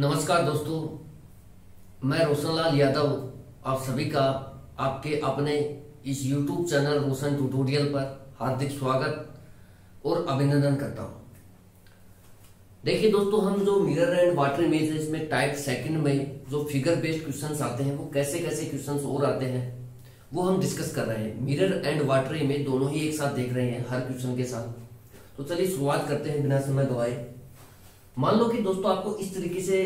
नमस्कार दोस्तों, मैं रोशनलाल यादव, आप सभी का आपके अपने इस YouTube चैनल रोशन ट्यूटोरियल पर हार्दिक स्वागत और अभिनंदन करता हूँ। देखिए दोस्तों, हम जो मिरर एंड वाटर इमेज है, इसमें टाइप सेकंड में जो फिगर बेस्ड क्वेश्चंस आते हैं, वो कैसे कैसे क्वेश्चंस और आते हैं, वो हम डिस्कस कर रहे हैं। मिरर एंड वाटर इमेज दोनों ही एक साथ देख रहे हैं, हर क्वेश्चन के साथ। तो चलिए शुरुआत करते हैं बिना समय गवाए। मान लो कि दोस्तों आपको इस तरीके से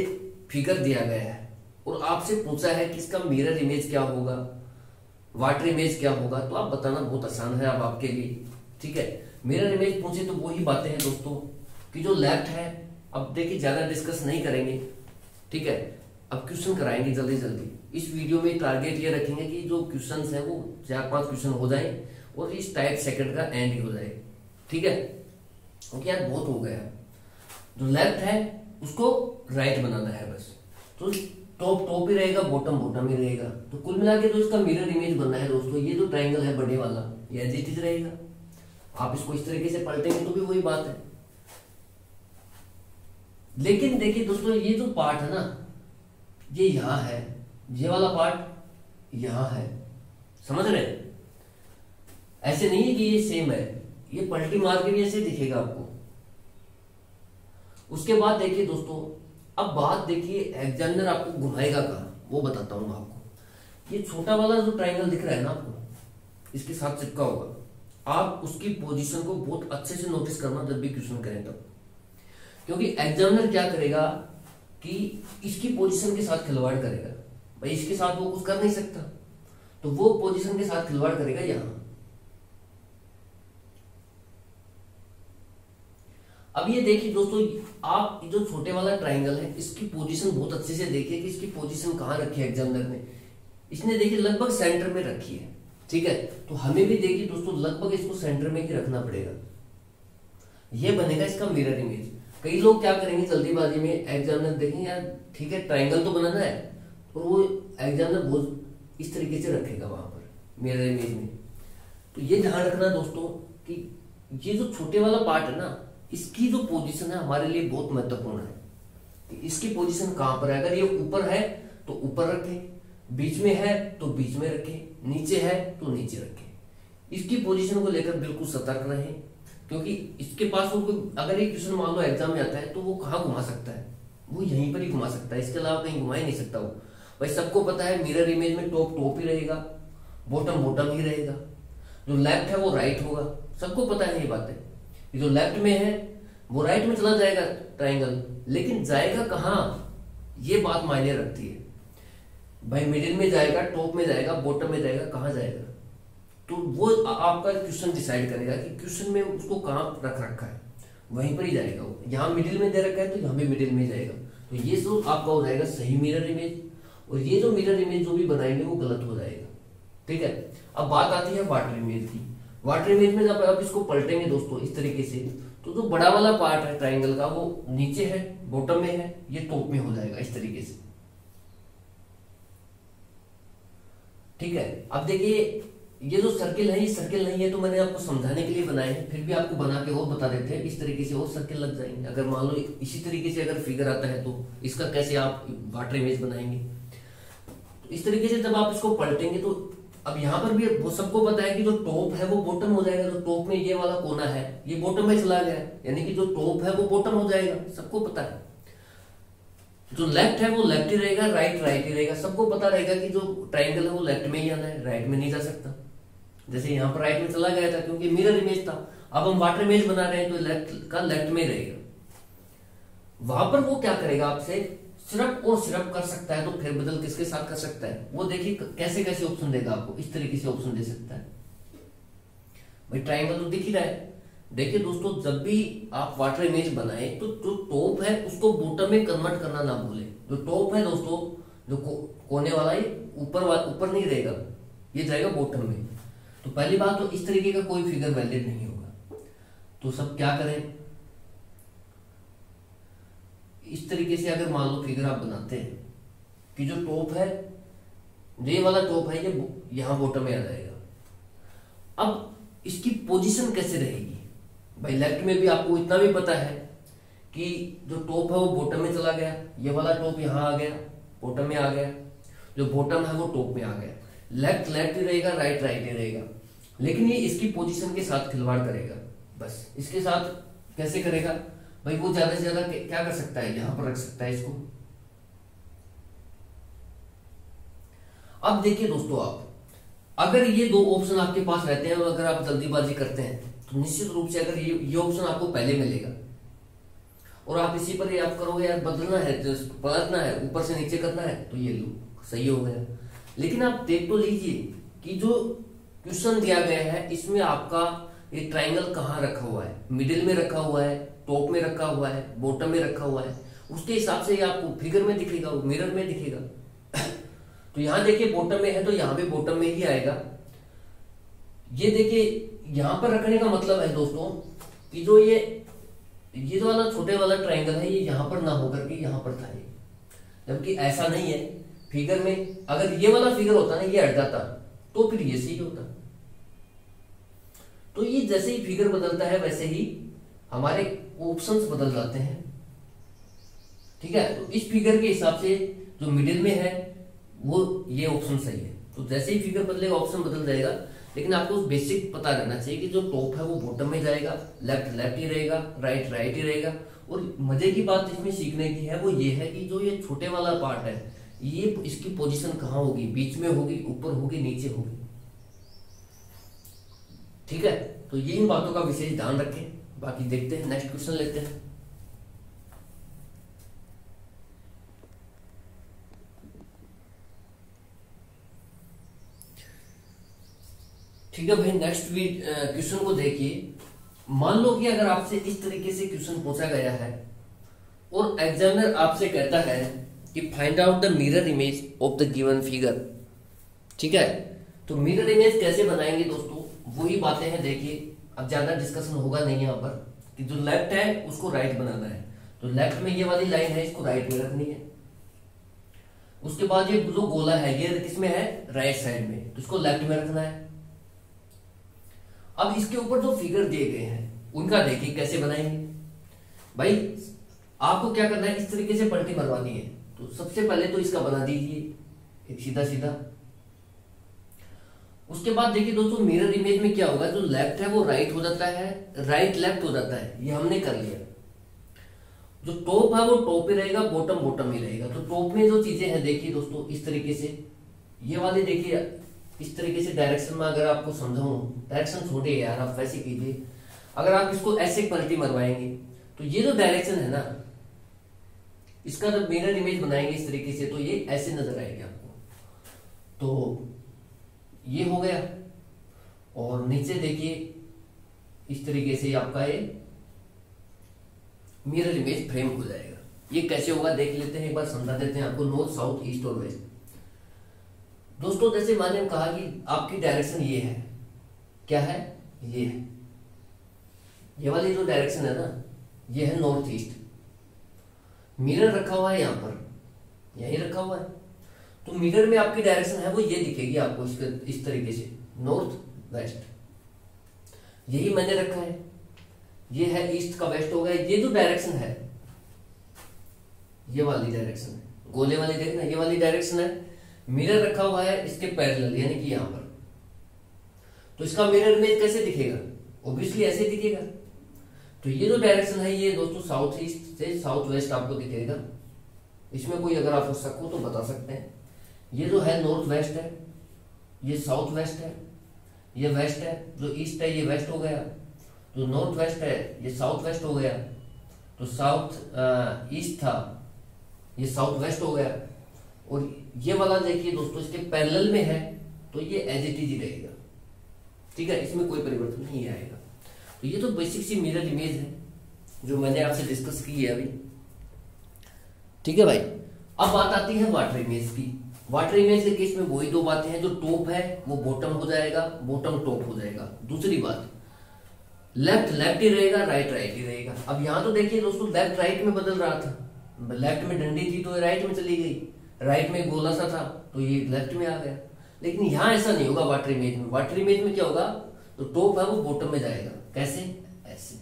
फिगर दिया गया है और आपसे पूछा है कि इसका मिरर इमेज क्या होगा वाटर इमेज क्या होगा तो आप बताना बहुत आसान है अब आपके लिए, ठीक है? मिरर इमेज पूछे तो वही बातें हैं दोस्तों, कि जो लेफ़्ट है, अब देखिए ज़्यादा डिस्कस नहीं करेंगे, ठीक है? अब क्वेश्चन कराएँगे जल्दी जल्दी। इस वीडियो में टारगेट ये रखेंगे कि जो क्वेश्चन है वो चार पाँच क्वेश्चन हो जाए और इस टाइप सेकंड का एंड ही हो जाए, ठीक है? क्योंकि यार बहुत हो गया। जो लेफ़्ट है, उसको राइट बनाना है बस। तो टॉप टॉप ही रहेगा बॉटम बॉटम ही रहेगा। तो कुल मिला के जो इसका मिरर इमेज बनना है दोस्तों। ये जो ट्राइंगल है बड़े वाला, ये एज इट इज़ रहेगा। आप इसको इस तरीके से पलटेंगे तो भी वही बात है। लेकिन देखिए दोस्तों, ये जो पार्ट है ना, ये यहाँ है। ये वाला पार्ट यहाँ है। समझ रहे ऐसे नहीं है कि ये सेम है। ये पलटी मार के भी ऐसे दिखेगा आपको। उसके बाद देखिए दोस्तों, अब बात देखिए एग्जामिनर आपको घुमाएगा कहा? वो बताता हूँ आपको। ये छोटा वाला जो ट्राइंगल दिख रहा है ना आपको, इसके साथ चिपका होगा। आप उसकी पोजीशन को बहुत अच्छे से नोटिस करना जब भी क्वेश्चन करें तब। क्योंकि एग्जामिनर क्या करेगा कि इसकी पोजीशन के साथ खिलवाड़ करेगा। भाई इसके साथ वो कुछ कर नहीं सकता। तो वो पोजीशन के साथ खिलवाड़ करेगा यहाँ। अब ये देखिए दोस्तों, आप जो छोटे वाला ट्राइंगल है, इसकी पोजीशन बहुत अच्छे से देखिए कि इसकी पोजीशन कहाँ रखी है एग्जामिनर ने इसने देखिए लगभग सेंटर में रखी है, ठीक है? तो हमें भी देखिए दोस्तों, लगभग इसको सेंटर में ही रखना पड़ेगा। ये बनेगा इसका मिरर इमेज कई लोग क्या करेंगे, जल्दीबाजी में एग्जामिनर देखेंगे, यार, ठीक है ट्राइंगल तो बनाना है। और वो एग्जामिनर बहुत इस तरीके से रखेगा वहाँ पर मिरर इमेज में। तो ये ध्यान रखना दोस्तों कि ये जो छोटे वाला पार्ट है ना इसकी जो पोजीशन है हमारे लिए बहुत महत्वपूर्ण है। कि इसकी पोजीशन कहाँ पर है? अगर ये ऊपर है तो ऊपर रखें। बीच में है तो बीच में रखें। नीचे है तो नीचे रखें। इसकी पोजीशन को लेकर बिल्कुल सतर्क रहें, क्योंकि इसके पास वो अगर एक क्वेश्चन मान लो एग्ज़ाम में आता है तो वो कहाँ घुमा सकता है? वो यहीं पर ही घुमा सकता है। इसके अलावा कहीं घुमा ही नहीं सकता वो। भाई, सबको पता है मिरर इमेज में टॉप टॉप ही रहेगा बॉटम बॉटम ही रहेगा। जो लेफ़्ट है, वो राइट होगा। सबको पता है ये बात। है जो लेफ़्ट में है, वो राइट में चला जाएगा ट्राइंगल लेकिन जाएगा कहाँ? ये बात मायने रखती है। भाई मिडिल में जाएगा टॉप में जाएगा बॉटम में जाएगा, कहाँ जाएगा? तो वो आपका क्वेश्चन डिसाइड करेगा कि क्वेश्चन में उसको कहाँ रख रखा है। वहीं पर ही जाएगा वो। यहाँ मिडिल में दे रखा है तो यहाँ भी मिडिल में जाएगा। तो ये जो आपका हो जाएगा सही मिरर इमेज और ये जो मिरर इमेज जो भी बनाएँगे, वो गलत हो जाएगा। ठीक है? अब बात आती है वाटर इमेज की। वाटर इमेज में जब आप इसको पलटेंगे दोस्तों, इस तरीके से तो जो बड़ा वाला पार्ट है ट्राइंगल का, वो नीचे है बॉटम में है, ये टॉप में हो जाएगा इस तरीके से। ठीक है? अब देखिए, ये जो सर्किल है, ये सर्किल नहीं है तो मैंने आपको समझाने के लिए बनाए फिर भी आपको बना के और बता देते हैं, इस तरीके से और सर्किल लग जाएँगे। अगर मान लो इसी तरीके से अगर फिगर आता है तो इसका कैसे आप वाटर इमेज बनाएँगे? तो इस तरीके से जब आप इसको पलटेंगे तो अब यहाँ पर भी वो सबको पता है कि जो टॉप है वो बॉटम हो जाएगा, जो टॉप में ये वाला कोना है, ये बॉटम में चला गया यानी कि जो टॉप है वो बॉटम हो जाएगा, सबको पता है। जो लेफ़्ट है वो लेफ़्ट ही रहेगा राइट राइट ही रहेगा। सबको पता रहेगा कि जो ट्राइंगल है वो लेफ़्ट में ही आना है राइट में नहीं जा सकता। जैसे यहाँ पर राइट में चला गया था, क्योंकि मिरर इमेज था। अब हम वाटर इमेज बना रहे हैं तो लेफ़्ट का लेफ़्ट में रहेगा। वहाँ पर वो क्या करेगा आपसे? सिर्फ़ और सिर्फ़ कर सकता है तो फिर बदल किसके साथ कर सकता है? वो देखिए कैसे कैसे ऑप्शन देगा आपको इस तरीके से ऑप्शन दे सकता है। भाई ट्राइंगल तो दिख ही रहा है। देखिए दोस्तों जब भी आप वाटर इमेज बनाए तो जो टॉप है उसको बॉटम में कन्वर्ट करना ना भूले। जो टॉप है दोस्तों जो को, कोने वाला ही ऊपर ऊपर नहीं रहेगा। ये जाएगा बॉटम में। तो पहली बात तो इस तरीके का कोई फिगर वैलिड नहीं होगा। तो सब क्या करें? इस तरीके से अगर मान लो फिगर आप बनाते हैं, कि जो टॉप है ये वाला टॉप है, ये यहाँ बॉटम में आ जाएगा। अब इसकी पोजीशन कैसे रहेगी? भाई लेफ़्ट में भी आपको इतना भी पता है कि जो टॉप है वो बॉटम में चला गया, ये वाला टॉप यहाँ आ गया बॉटम में आ गया, जो बॉटम है वो टॉप में आ गया। लेफ़्ट लेफ़्ट ही रहेगा राइट राइट ही रहेगा। लेकिन ये इसकी पोजीशन के साथ खिलवाड़ करेगा। बस, इसके साथ कैसे करेगा? भाई वो ज़्यादा से ज़्यादा क्या कर सकता है? यहाँ पर रख सकता है इसको। अब देखिए दोस्तों आप, अगर ये दो ऑप्शन आपके पास रहते हैं और अगर आप जल्दीबाजी करते हैं तो निश्चित रूप से अगर ये ये ऑप्शन आपको पहले मिलेगा। और आप इसी पर आप करोगे, यार बदलना है पलटना है, ऊपर से नीचे करना है तो ये लो, सही हो गया। लेकिन आप देख तो लीजिए कि जो क्वेश्चन दिया गया है, इसमें आपका ये ट्राइंगल कहाँ रखा हुआ है? मिडिल में रखा हुआ है टॉप में रखा हुआ है, बॉटम में रखा हुआ है, उसके हिसाब से आपको फिगर में दिखेगा, मिरर में दिखेगा। तो यहाँ देखिए बॉटम में है तो यहाँ भी बॉटम में ही आएगा। ये देखिए, यहाँ पर रखने का मतलब है दोस्तों, कि जो ये ये जो वाला छोटे वाला ट्राइंगल है, ये यहाँ पर ना होकर के यहाँ पर था ये। जबकि ऐसा नहीं है। फिगर में, अगर ये वाला फिगर होता ना, ये हट जाता तो फिर ये सही होता। तो ये जैसे ही फिगर बदलता है, वैसे ही हमारे ऑप्शंस बदल जाते हैं। ठीक है? तो इस फिगर के हिसाब से जो मिडिल में है, वो ये ऑप्शन सही है। तो जैसे ही फिगर बदलेगा ऑप्शन बदल जाएगा। लेकिन आपको बेसिक पता रहना चाहिए कि जो टॉप है, वो बॉटम में जाएगा। लेफ़्ट लेफ़्ट ही रहेगा राइट राइट ही रहेगा। और मज़े की बात इसमें सीखने की है, वो ये है कि जो ये छोटे वाला पार्ट है, ये इसकी पोजीशन कहाँ होगी? बीच में होगी, ऊपर होगी, नीचे होगी। ठीक है? तो ये इन बातों का विशेष ध्यान रखें। बाकी देखते हैं नेक्स्ट क्वेश्चन लेते हैं। ठीक है भाई नेक्स्ट क्वेश्चन को देखिए। मान लो कि अगर आपसे इस तरीके से क्वेश्चन पूछा गया है और एग्जामिनर आपसे कहता है कि find out the mirror image of the given figure ठीक है? तो मिरर इमेज कैसे बनाएँगे दोस्तों? वही बातें हैं, देखिए। अब ज़्यादा डिस्कशन होगा नहीं यहाँ पर कि जो लेफ़्ट है, उसको राइट बनाना है। तो लेफ़्ट में ये वाली लाइन है, इसको राइट में रखनी है। उसके बाद ये जो गोला है, ये किसमें है? राइट साइड में। तो इसको लेफ़्ट में रखना है। अब इसके ऊपर जो फिगर दिए गए हैं, उनका देखिए कैसे बनाएँगे। भाई, आपको क्या करना है? इस तरीके से पलटी मरवानी है। तो सबसे पहले तो इसका बना दीजिए। सीधा सीधा उसके बाद देखिए दोस्तों मिरर इमेज में क्या होगा? जो लेफ़्ट है, वो राइट हो जाता है राइट लेफ़्ट हो जाता है। ये हमने कर लिया। जो टॉप है, वो टॉप ही रहेगा बॉटम बॉटम ही रहेगा। तो टॉप में जो चीज़ें हैं, देखिए दोस्तों, इस तरीके से। ये वाले देखिए, इस तरीके से डायरेक्शन में अगर आपको समझाऊं डायरेक्शन छोटे यार, आप वैसे कीजिए। अगर आप इसको ऐसे पलटी मरवाएँगे तो ये जो डायरेक्शन है ना, इसका जब मिरर इमेज बनाएँगे इस तरीके से तो ये ऐसे नज़र आएगी आपको। तो ये हो गया। और नीचे देखिए, इस तरीके से आपका ये मिरर इमेज फ्रेम हो जाएगा। ये कैसे होगा, देख लेते हैं, एक बार समझा देते हैं आपको नॉर्थ साउथ ईस्ट और वेस्ट दोस्तों, जैसे मैंने कहा कि आपकी डायरेक्शन ये है। क्या है? ये है। ये वाली जो डायरेक्शन है ना, ये है नॉर्थ ईस्ट मिरर रखा हुआ है यहाँ पर। यही रखा हुआ है। तो मिरर में आपकी डायरेक्शन है, वो ये दिखेगी आपको इसके, इस तरीके से नॉर्थ वेस्ट यही मैंने रखा है। ये है ईस्ट का वेस्ट हो गया, ये जो डायरेक्शन है, ये वाली डायरेक्शन है। गोले वाली देखना, ये वाली डायरेक्शन है। मिरर रखा हुआ है इसके पैरेलल यानी कि यहाँ पर। तो इसका मिरर इमेज कैसे दिखेगा? ऑब्वियसली ऐसे दिखेगा। तो ये जो डायरेक्शन है, ये दोस्तों साउथ ईस्ट से साउथ वेस्ट आपको दिखेगा। इसमें कोई अगर आप हो सको तो बता सकते हैं। ये जो है नॉर्थ वेस्ट है, ये साउथ वेस्ट है, ये वेस्ट है, जो ईस्ट है, ये वेस्ट हो गया। जो नॉर्थ वेस्ट है, ये साउथ वेस्ट हो गया। तो साउथ ईस्ट था, ये साउथ वेस्ट हो गया। और ये वाला देखिए दोस्तों, इसके पैरेलल में है तो ये एज इट इज़ ही रहेगा। ठीक है? इसमें कोई परिवर्तन नहीं आएगा। तो ये तो बेसिक सी मिरर इमेज है, जो मैंने आपसे डिस्कस की है अभी। ठीक है भाई? अब बात आती है वाटर इमेज की। वाटर इमेज के केस में वही दो बातें हैं, जो टॉप है, वो बॉटम हो जाएगा बॉटम टॉप हो जाएगा। दूसरी बात लेफ़्ट लेफ़्ट ही रहेगा राइट राइट ही रहेगा। अब यहाँ तो देखिए दोस्तों लेफ़्ट राइट में बदल रहा था। लेफ़्ट में डंडी थी तो राइट में चली गई। राइट में गोला सा था तो ये लेफ़्ट में आ गया। लेकिन यहाँ ऐसा नहीं होगा वाटर इमेज में। वाटर इमेज में क्या होगा? तो टॉप है, वो बॉटम में जाएगा। कैसे? ऐसे।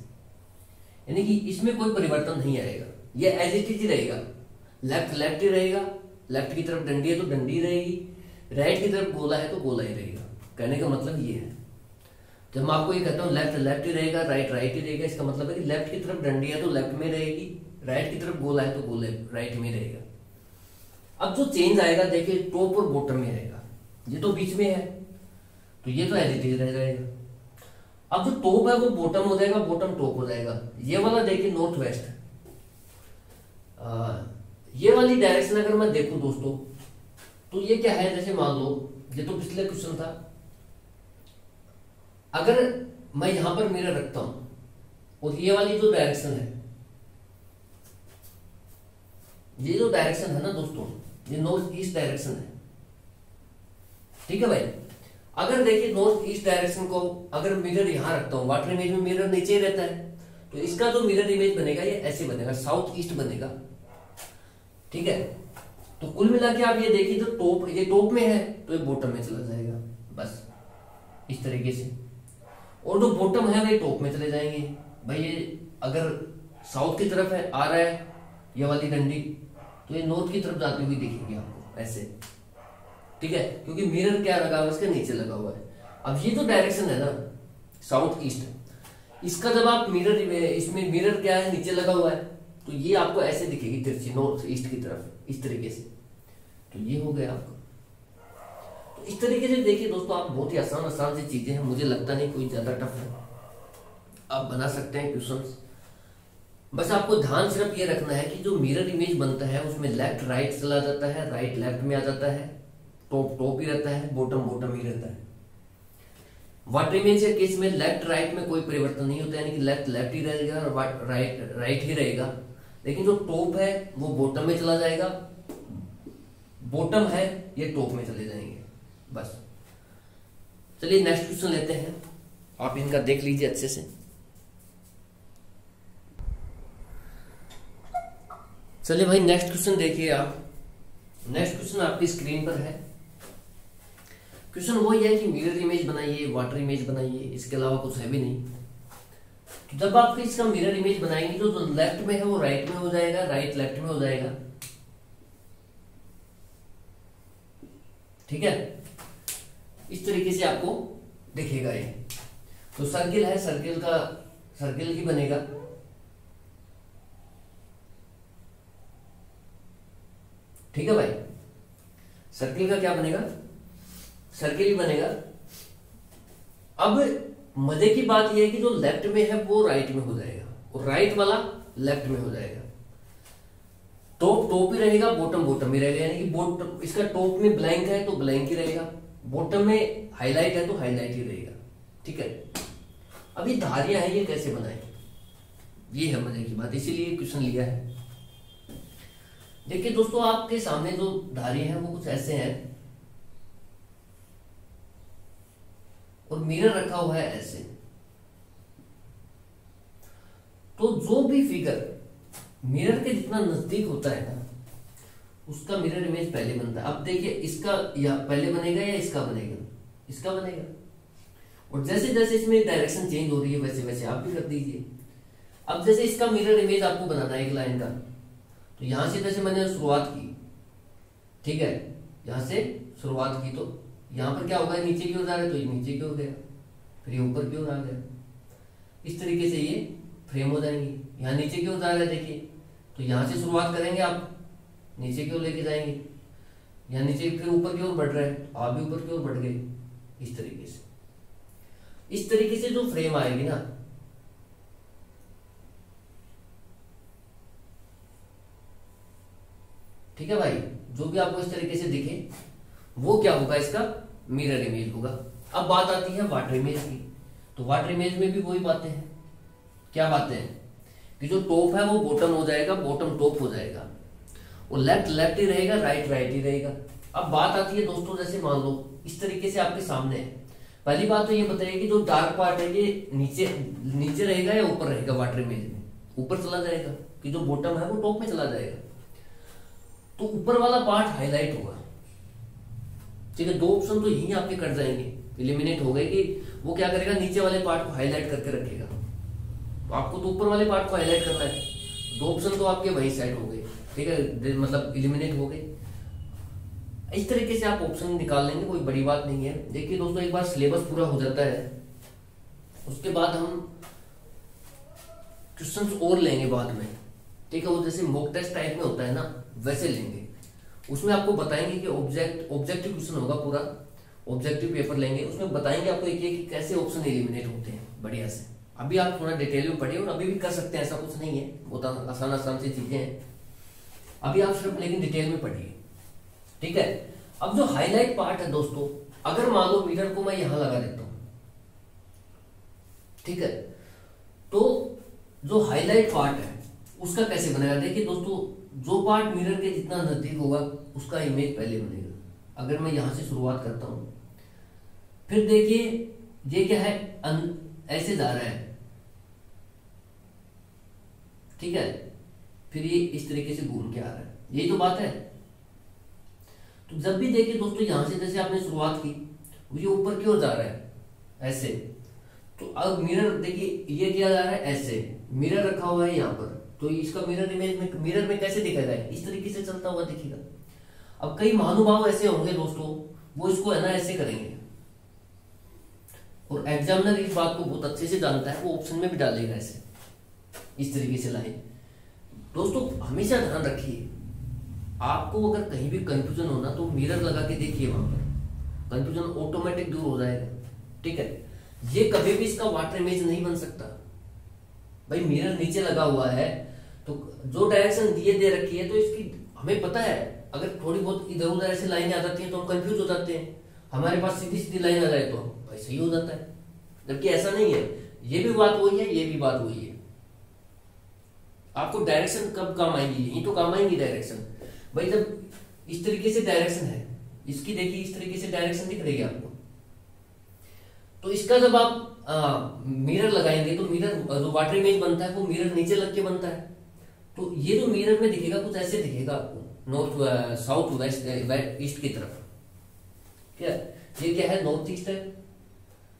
यानी कि इसमें कोई परिवर्तन नहीं आएगा। ये एज इट इज़ ही रहेगा। लेफ़्ट लेफ़्ट ही रहेगा। लेफ़्ट की तरफ़ डंडी है तो डंडी रहेगी। राइट की तरफ़ गोला है तो गोला ही रहेगा। कहने का मतलब ये है। जब मैं आपको ये कहता हूँ लेफ़्ट लेफ़्ट ही रहेगा राइट राइट ही रहेगा, इसका मतलब है कि लेफ़्ट की तरफ़ डंडी है तो लेफ़्ट में रहेगी। राइट की तरफ़ गोला है तो गोले राइट में रहेगा। अब जो चेंज आएगा, देखिए टॉप और बॉटम में रहेगा। ये तो बीच में है। तो ये तो एज इट इज़ रह जाएगा। अब जो टॉप है, वो बॉटम हो जाएगा बॉटम टॉप हो जाएगा। ये वाला देखिए नॉर्थ वेस्ट ये वाली डायरेक्शन अगर मैं देखूँ दोस्तों तो ये क्या है? जैसे मान लो, ये तो पिछले क्वेश्चन था। अगर मैं यहाँ पर मिरर रखता हूँ, और ये वाली जो डायरेक्शन है, ये जो डायरेक्शन है ना दोस्तों, ये नॉर्थ ईस्ट डायरेक्शन है। ठीक है भाई? अगर देखिए नॉर्थ ईस्ट डायरेक्शन को अगर मिरर यहाँ रखता हूँ वाटर इमेज में मिरर नीचे ही रहता है तो इसका जो मिरर इमेज बनेगा, ये ऐसे बनेगा साउथ ईस्ट बनेगा। ठीक है? तो कुल मिला के आप ये देखिए तो टॉप, ये टॉप में है तो ये बॉटम में चला जाएगा, बस। इस तरीके से। और जो बॉटम है वे टॉप में चले जाएँगे। भाई, ये अगर साउथ की तरफ़ है, आ रहा है, ये वाली डंडी तो ये नॉर्थ की तरफ़ जाती हुई दिखेगी आपको, ऐसे। ठीक है? क्योंकि मिरर क्या लगा हुआ है, इसके नीचे लगा हुआ है। अब ये जो डायरेक्शन है ना साउथ ईस्ट इसका जब आप मिरर इसमें मिरर क्या है, नीचे लगा हुआ है तो ये आपको ऐसे दिखेगी तिरछी नॉर्थ ईस्ट की तरफ़, इस तरीके से। तो ये हो गया आपको। तो इस तरीके से देखिए दोस्तों, आप बहुत ही आसान आसान सी चीज़ें हैं। मुझे लगता नहीं कोई ज़्यादा टफ है। आप बना सकते हैं क्वेश्चन बस आपको ध्यान सिर्फ़ ये रखना है कि जो मिरर इमेज बनता है, उसमें लेफ़्ट राइट चला जाता है। राइट लेफ़्ट में आ जाता है। टॉप टॉप ही रहता है। बॉटम बॉटम ही रहता है। वाटर इमेज के केस में लेफ़्ट राइट में कोई परिवर्तन नहीं होता। यानी कि लेफ़्ट लेफ़्ट ही रहेगा और राइट राइट ही रहेगा। लेकिन जो टॉप है, वो बॉटम में चला जाएगा। बॉटम है, ये टॉप में चले जाएँगे। बस। चलिए नेक्स्ट क्वेश्चन लेते हैं। आप इनका देख लीजिए अच्छे से। चलिए भाई नेक्स्ट क्वेश्चन देखिए आप। नेक्स्ट क्वेश्चन आपकी स्क्रीन पर है। क्वेश्चन वही है कि मिरर इमेज बनाइए वाटर इमेज बनाइए, इसके अलावा कुछ है भी नहीं। जब आप इसका मिरर इमेज बनाएँगे तो जो लेफ़्ट में है वो राइट में हो जाएगा राइट लेफ़्ट में हो जाएगा। ठीक है? इस तरीके से आपको दिखेगा ये। तो सर्किल है सर्किल का सर्किल ही बनेगा। ठीक है भाई? सर्किल का क्या बनेगा? सर्किल ही बनेगा। अब मज़े की बात यह है कि जो लेफ़्ट में है, वो राइट में हो जाएगा। और राइट वाला लेफ़्ट में हो जाएगा। टॉप टॉप ही रहेगा बॉटम बॉटम ही रहेगा। यानी कि बॉटम इसका टॉप में ब्लैंक है तो ब्लैंक ही रहेगा। बॉटम में हाईलाइट है तो हाईलाइट ही रहेगा। ठीक है? अभी धारियाँ है, ये कैसे बनाए? ये है मज़े की बात, इसीलिए क्वेश्चन लिया है। देखिए दोस्तों, आपके सामने जो धारी हैं, वो कुछ ऐसे हैं। और मिरर रखा हुआ है ऐसे। तो जो भी फिगर मिरर के जितना नज़दीक होता है ना, उसका मिरर इमेज पहले बनता है। अब देखिए, इसका या पहले बनेगा या इसका बनेगा? इसका बनेगा। और जैसे जैसे इसमें डायरेक्शन चेंज हो रही है, वैसे वैसे आप भी कर दीजिए। अब जैसे इसका मिरर इमेज आपको बनाना है एक लाइन का तो यहाँ से जैसे मैंने शुरुआत की, ठीक है? यहाँ से शुरुआत की तो यहाँ पर क्या होगा? नीचे की ओर जा रहा है तो ये नीचे की गया। फिर ये ऊपर की ओर आ गया। इस तरीके से ये फ्रेम हो जाएँगे। यहाँ नीचे की ओर जा रहा है, देखिए। तो यहाँ से शुरुआत करेंगे आप। नीचे की ओर लेके जाएँगे। यहाँ नीचे फिर ऊपर की ओर बढ़ रहा है। आप भी ऊपर की ओर बढ़ गए। इस तरीके से। इस तरीके से जो फ्रेम आएगी ना, ठीक है भाई? जो भी आपको इस तरीके से दिखे, वो क्या होगा इसका? मिरर इमेज होगा। अब बात आती है वाटर इमेज की। तो वाटर इमेज में भी वही बातें हैं। क्या बातें हैं? कि जो टॉप है वो बॉटम हो जाएगा बॉटम टॉप हो जाएगा। और लेफ़्ट लेफ़्ट ही रहेगा राइट राइट ही रहेगा। अब बात आती है दोस्तों, जैसे मान लो, इस तरीके से आपके सामने है। पहली बात तो ये बताइए कि जो डार्क पार्ट है, ये नीचे नीचे रहेगा या ऊपर रहेगा वाटर इमेज में? ऊपर चला जाएगा। कि जो बॉटम है वो टॉप में चला जाएगा। तो ऊपर वाला पार्ट हाईलाइट होगा। ठीक है, दो ऑप्शन तो यही आपके कट जाएँगे। इलिमिनेट हो गए कि वो क्या करेगा, नीचे वाले पार्ट को हाईलाइट करके रखेगा। तो आपको तो ऊपर वाले पार्ट को हाईलाइट करना है। दो ऑप्शन तो आपके वही सेट हो गए। ठीक है मतलब इलिमिनेट हो गए। इस तरीके से आप ऑप्शन निकाल लेंगे, कोई बड़ी बात नहीं है। देखिए दोस्तों, एक बार सिलेबस पूरा हो जाता है। उसके बाद हम क्वेश्चंस और लेंगे बाद में। ठीक है, वो जैसे मॉक टेस्ट टाइप में होता है ना, वैसे लेंगे। उसमें आपको बताएँगे कि ऑब्जेक्ट ऑब्जेक्टिव क्वेश्चन होगा पूरा। ऑब्जेक्टिव पेपर लेंगे, उसमें बताएँगे आपको एक कि कैसे ऑप्शन एलिमिनेट होते हैं, बढ़िया से। अभी आप थोड़ा डिटेल में पढ़िए और अभी भी कर सकते हैं, ऐसा कुछ नहीं है। बहुत आसान आसान सी चीज़ें हैं। अभी आप सिर्फ़, लेकिन डिटेल में पढ़िए। ठीक है? अब जो हाईलाइट पार्ट है दोस्तों, अगर मान लो मीटर को मैं यहाँ लगा देता हूँ। ठीक है? तो जो हाईलाइट पार्ट है, उसका कैसे बनेगा? देखिए दोस्तों जो पार्ट मिरर के जितना नज़दीक होगा उसका इमेज पहले बनेगा। अगर मैं यहाँ से शुरुआत करता हूँ फिर देखिए ये क्या है? अन, ऐसे जा रहा है। ठीक है? फिर ये इस तरीके से घूम के आ रहा है। यही तो बात है। तो जब भी देखिए दोस्तों यहाँ से जैसे आपने शुरुआत की ये ऊपर की ओर जा रहा है ऐसे। तो अब मिरर देखिए ये क्या जा रहा है? ऐसे। मिरर रखा हुआ है यहाँ पर। तो इसका मिरर इमेज में मिरर में कैसे दिखेगा? इस तरीके से चलता हुआ दिखेगा। अब कई महानुभाव ऐसे होंगे दोस्तों, वो इसको है ना, ऐसे करेंगे। और एग्जामिनर इस बात को बहुत अच्छे से जानता है, वो ऑप्शन में भी डालेगा ऐसे। इस तरीके से लाइन। दोस्तों, हमेशा ध्यान रखिए, आपको अगर कहीं भी कंफ्यूजन होना तो मिरर लगा के देखिए वहाँ पर। कंफ्यूजन ऑटोमेटिक दूर हो जाएगा, ठीक है? ये कभी भी इसका वाटर इमेज नहीं बन सकता। भाई मिरर नीचे लगा हुआ है तो जो डायरेक्शन दिए दे रखी है तो इसकी हमें पता है अगर थोड़ी बहुत इधर उधर ऐसी लाइनें आ जाती हैं तो हम कंफ्यूज हो जाते हैं। हमारे पास सीधी सीधी लाइन आ जाए तो भाई ही हो जाता है। जबकि ऐसा नहीं है ये भी बात वही है ये भी बात वही है। आपको डायरेक्शन कब काम आएँगी? यही तो काम आएँगी डायरेक्शन भाई जब इस तरीके से डायरेक्शन है इसकी देखिए इस तरीके से डायरेक्शन दिख रही है आपको। तो इसका जब आप आ, मिरर लगाएँगे तो मिरर जो वाटर इमेज बनता है वो मिरर नीचे लग के बनता है। तो ये जो मिरर में दिखेगा, कुछ ऐसे दिखेगा आपको। नॉर्थ साउथ वेस्ट ईस्ट की तरफ़। क्या ये क्या है? नॉर्थ ईस्ट है?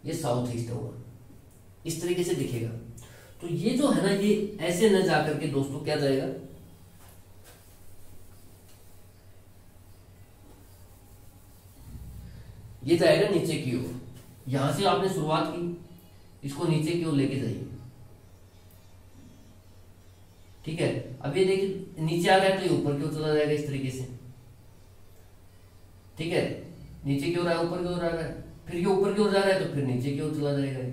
ये साउथ ईस्ट होगा। इस तरीके से दिखेगा। तो ये जो है ना, ये ऐसे न जाकर के दोस्तों, क्या जाएगा? ये जाएगा नीचे की ओर। यहाँ से आपने शुरुआत की। इसको नीचे की ओर लेके जाइए। ठीक है? अब ये देखिए, नीचे आ गया तो ये ऊपर की ओर चला जाएगा इस तरीके से। ठीक है? नीचे की ओर आया ऊपर की ओर आ रहा है फिर ये ऊपर की ओर जा रहा है तो फिर नीचे की ओर चला जाएगा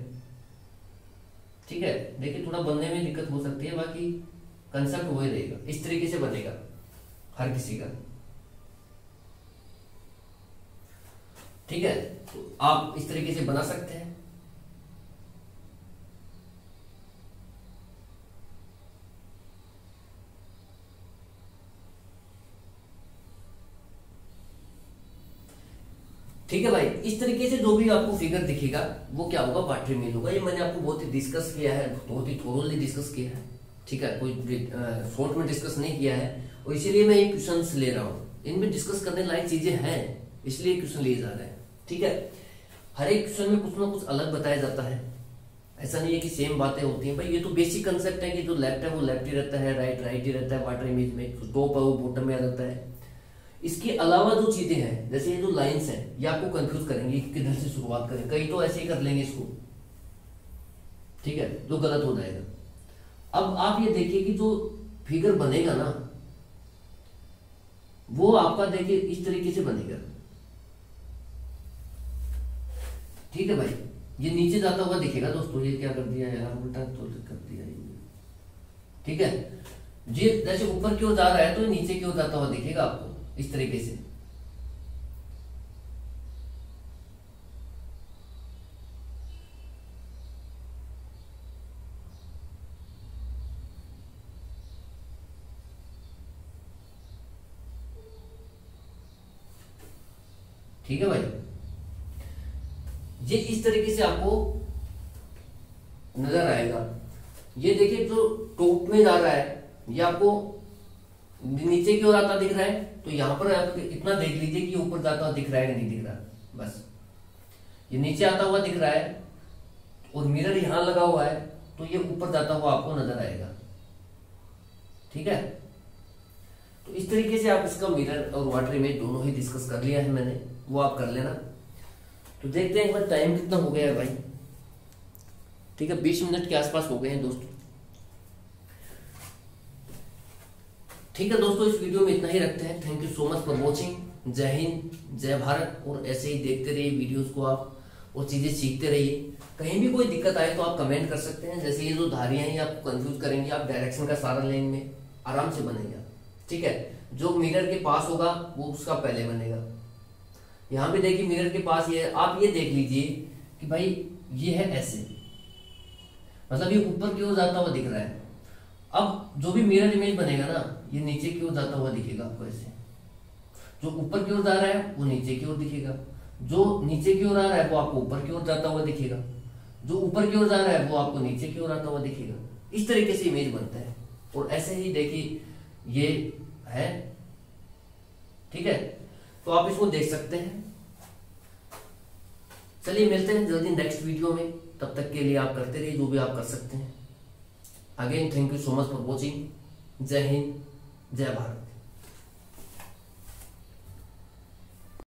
ठीक है? देखिए, थोड़ा बनने में दिक्कत हो सकती है, बाकी कंसेप्ट वही रहेगा। इस तरीके से बनेगा, हर किसी का। ठीक है? तो आप इस तरीके से बना सकते हैं। ठीक है भाई, इस तरीके से जो भी आपको फिगर दिखेगा, वो क्या होगा? वाटर मेल होगा। ये मैंने आपको बहुत ही डिस्कस किया है, बहुत ही थोरली डिस्कस किया है। ठीक है, कोई शॉर्ट में डिस्कस नहीं किया है। और इसीलिए मैं ये क्वेश्चन ले रहा हूँ। इनमें डिस्कस करने लायक चीज़ें हैं, इसलिए क्वेश्चन लिए जा रहे हैं। ठीक है? हर एक क्वेश्चन में कुछ ना कुछ अलग बताया जाता है। ऐसा नहीं है कि सेम बातें होती हैं। भाई, ये तो बेसिक कंसेप्ट है कि जो लेफ़्ट है, वो लेफ़्ट ही रहता है राइट राइट ही रहता है वाटर इमेज में टॉप है वो बॉटम में आ जाता है। इसके अलावा जो चीज़ें हैं, जैसे ये जो लाइंस हैं, ये आपको कंफ्यूज करेंगे किधर से शुरुआत करें। कई तो ऐसे ही कर लेंगे इसको। ठीक है? जो गलत हो जाएगा। अब आप ये देखिए कि जो फिगर बनेगा ना, वो आपका देखिए इस तरीके से बनेगा। ठीक है भाई? ये नीचे जाता हुआ दिखेगा दोस्तों। ये क्या कर दिया यार? उल्टा तो कर दिया ठीक है? ये जैसे ऊपर की ओर जा रहा है तो नीचे की ओर जाता हुआ दिखेगा आपको। इस तरीके से। ठीक है भाई? ये इस तरीके से आपको नज़र आएगा। ये देखिए जो टॉप में जा रहा है, ये आपको नीचे की ओर आता दिख रहा है तो यहाँ पर आप इतना देख लीजिए कि ऊपर जाता हुआ दिख रहा है नहीं दिख रहा, बस। ये नीचे आता हुआ दिख रहा है और मिरर यहाँ लगा हुआ है तो ये ऊपर जाता हुआ आपको नज़र आएगा। ठीक है? तो इस तरीके से आप इसका मिरर और वाटर इमेज दोनों ही डिस्कस कर लिया है मैंने, वो आप कर लेना। तो देखते हैं एक बार टाइम कितना हो गया है भाई। ठीक है, बीस मिनट के आसपास हो गए हैं दोस्तों। ठीक है दोस्तों, इस वीडियो में इतना ही रखते हैं। Thank you so much for watching जय हिंद, जय भारत। और ऐसे ही देखते रहिए वीडियोस को आप और चीज़ें सीखते रहिए। कहीं भी कोई दिक्कत आए तो आप कमेंट कर सकते हैं। जैसे ये जो धारियाँ हैं आपको कंफ्यूज करेंगे। आप डायरेक्शन का सारा लेंगे आराम से बनेगा ठीक है? जो मिरर के पास होगा, वो उसका पहले बनेगा। यहाँ पे देखिए मिरर के पास ये, आप ये देख लीजिए कि भाई, ये है ऐसे। मतलब ये ऊपर की ओर जाता हुआ दिख रहा है। अब जो भी मिरर इमेज बनेगा ना, ये नीचे की ओर जाता हुआ दिखेगा आपको ऐसे। जो ऊपर की ओर जा रहा है, वो नीचे की ओर दिखेगा। जो नीचे की ओर आ रहा है, वो आपको ऊपर की ओर जाता हुआ दिखेगा। जो ऊपर की ओर जा रहा है, वो आपको नीचे की ओर आता हुआ दिखेगा। इस तरीके से इमेज बनता है। और ऐसे ही देखिए, ये है। ठीक है? तो आप इसको देख सकते हैं। चलिए मिलते हैं जल्दी नेक्स्ट वीडियो में। तब तक के लिए आप करते रहिए, जो भी आप कर सकते हैं। Again thank you so much for watching जय हिंद जय भारत